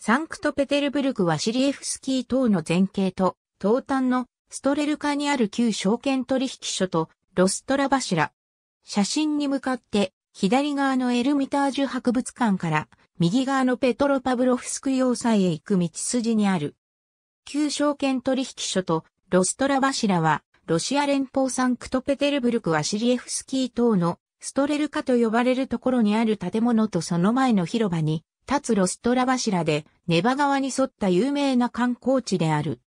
サンクトペテルブルクワシリエフスキー島の前景と東端のストレルカにある旧証券取引所とロストラ柱。写真に向かって左側のエルミタージュ博物館から右側のペトロパブロフスク要塞へ行く道筋にある。旧証券取引所とロストラ柱はロシア連邦サンクトペテルブルクワシリエフスキー島のストレルカと呼ばれるところにある建物とその前の広場に立つロストラ柱でネバ川に沿った有名な観光地である。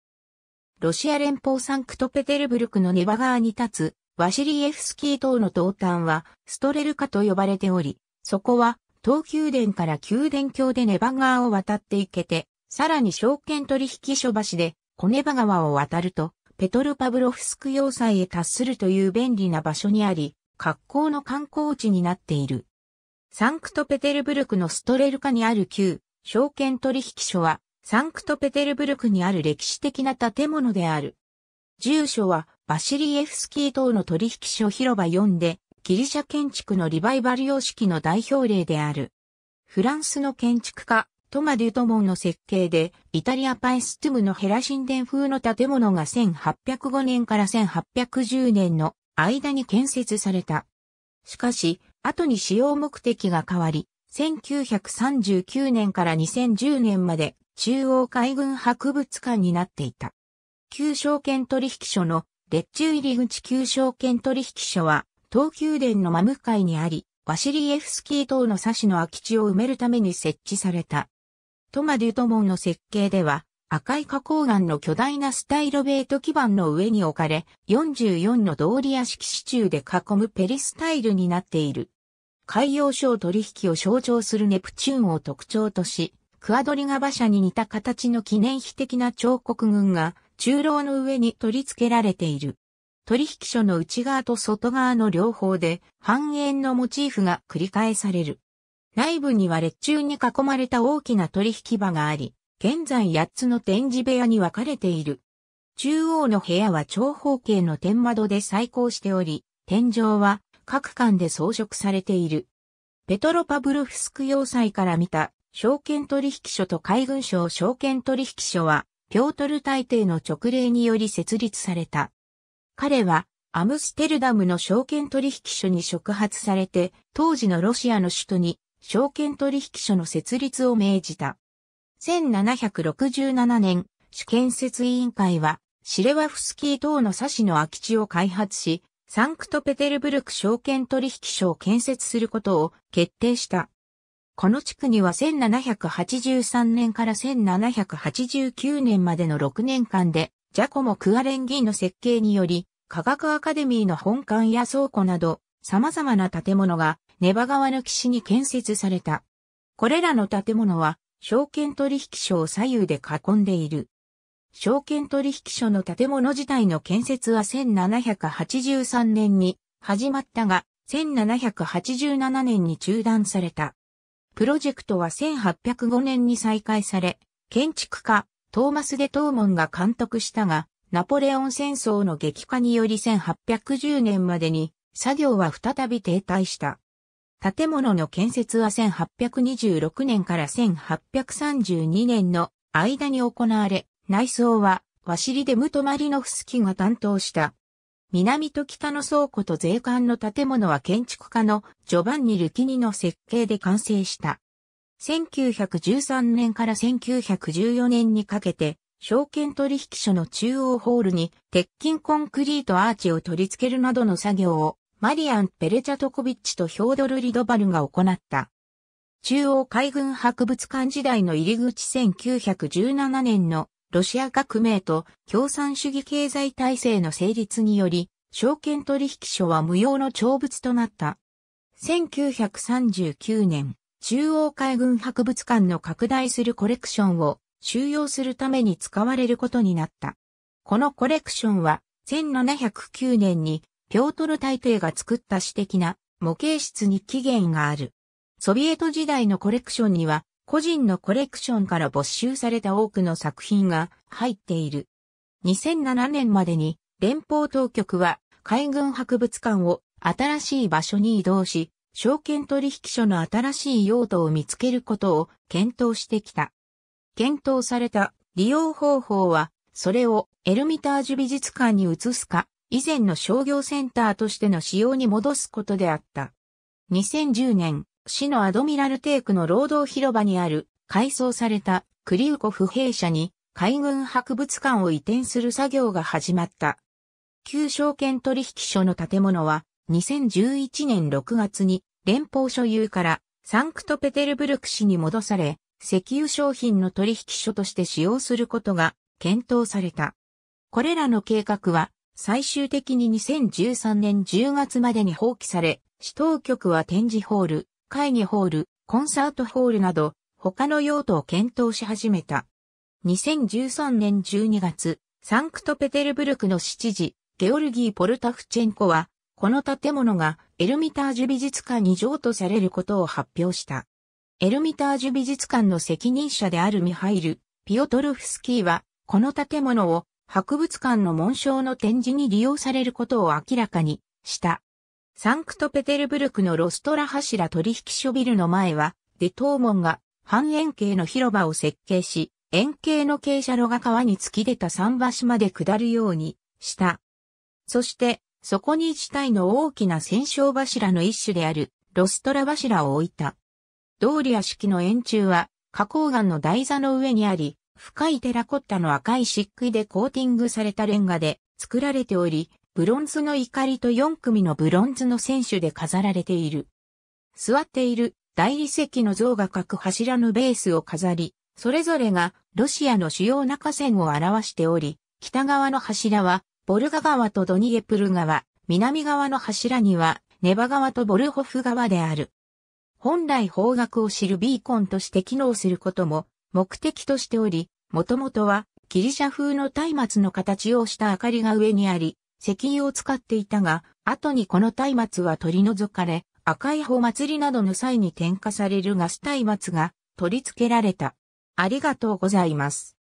ロシア連邦サンクトペテルブルクのネバ川に立つワシリエフスキー島の東端はストレルカと呼ばれており、そこは東宮殿から宮殿橋でネバ川を渡っていけて、さらに証券取引所橋でコネバ川を渡ると、ペトルパブロフスク要塞へ達するという便利な場所にあり、格好の観光地になっている。サンクトペテルブルクのストレルカにある旧証券取引所はサンクトペテルブルクにある歴史的な建物である。住所はバシリエフスキー島の取引所広場4で、ギリシャ建築のリバイバル様式の代表例である。フランスの建築家、トマ・デュトモンの設計で、イタリアパイストゥムのヘラ神殿風の建物が1805年から1810年の間に建設された。しかし、後に使用目的が変わり、1939年から2010年まで中央海軍博物館になっていた。旧証券取引所の列中入り口旧証券取引所は東宮殿の真向かいにあり、ワシリエフスキー島の差しの空き地を埋めるために設置された。トマ・デュトモンの設計では、赤い花崗岩の巨大なスタイロベート基板の上に置かれ、44の通り屋敷支柱で囲むペリスタイルになっている。海洋省取引を象徴するネプチューンを特徴とし、クアドリガ馬車に似た形の記念碑的な彫刻群が中楼の上に取り付けられている。取引所の内側と外側の両方で半円のモチーフが繰り返される。内部には列中に囲まれた大きな取引場があり、現在8つの展示部屋に分かれている。中央の部屋は長方形の天窓で再興しており、天井は各館で装飾されている。ペトロパブロフスク要塞から見た証券取引所と海軍省証券取引所はピョートル大帝の直令により設立された。彼はアムステルダムの証券取引所に触発されて、当時のロシアの首都に証券取引所の設立を命じた。1767年、主建設委員会は、シレワフスキー等の差しの空き地を開発し、サンクトペテルブルク証券取引所を建設することを決定した。この地区には1783年から1789年までの6年間で、ジャコモ・クアレンギーの設計により、科学アカデミーの本館や倉庫など、様々な建物がネバ川の岸に建設された。これらの建物は、証券取引所を左右で囲んでいる。証券取引所の建物自体の建設は1783年に始まったが、1787年に中断された。プロジェクトは1805年に再開され、建築家、トーマス・デ・トーモンが監督したが、ナポレオン戦争の激化により1810年までに作業は再び停滞した。建物の建設は1826年から1832年の間に行われ、内装はワシリデムトマリノフスキが担当した。南と北の倉庫と税関の建物は建築家のジョバンニ・ルキニの設計で完成した。1913年から1914年にかけて、証券取引所の中央ホールに鉄筋コンクリートアーチを取り付けるなどの作業をマリアン・ペレチャトコビッチとヒョードル・リドバルが行った。中央海軍博物館時代の入り口1917年のロシア革命と共産主義経済体制の成立により、証券取引所は無用の長物となった。1939年、中央海軍博物館の拡大するコレクションを収容するために使われることになった。このコレクションは1709年にピョートル大帝が作った私的な模型室に起源がある。ソビエト時代のコレクションには個人のコレクションから没収された多くの作品が入っている。2007年までに連邦当局は海軍博物館を新しい場所に移動し、証券取引所の新しい用途を見つけることを検討してきた。検討された利用方法は、それをエルミタージュ美術館に移すか、以前の商業センターとしての使用に戻すことであった。2010年、市のアドミラルテークの労働広場にある改装されたクリウコフ兵舎に海軍博物館を移転する作業が始まった。旧証券取引所の建物は2011年6月に連邦所有からサンクトペテルブルク市に戻され、石油商品の取引所として使用することが検討された。これらの計画は最終的に2013年10月までに放棄され、市当局は展示ホール、会議ホール、コンサートホールなど他の用途を検討し始めた。2013年12月、サンクトペテルブルクの市知事、ゲオルギー・ポルタフチェンコは、この建物がエルミタージュ美術館に譲渡されることを発表した。エルミタージュ美術館の責任者であるミハイル・ピオトルフスキーは、この建物を博物館の紋章の展示に利用されることを明らかにした。サンクトペテルブルクのロストラ柱取引所ビルの前は、デトーモンが半円形の広場を設計し、円形の傾斜路が川に突き出た桟橋まで下るようにした。そして、そこに一体の大きな戦勝柱の一種であるロストラ柱を置いた。ドーリア式の円柱は、花崗岩の台座の上にあり、深いテラコッタの赤い漆喰でコーティングされたレンガで作られており、ブロンズの怒りと4組のブロンズの選手で飾られている。座っている大理石の像が各柱のベースを飾り、それぞれがロシアの主要な河川を表しており、北側の柱はボルガ川とドニエプル川、南側の柱にはネバ川とボルホフ川である。本来方角を知るビーコンとして機能することも目的としており、もともとはギリシャ風の松明の形をした明かりが上にあり、石油を使っていたが、後にこの松明は取り除かれ、赤い穂祭りなどの際に点火されるガス松明が取り付けられた。ありがとうございます。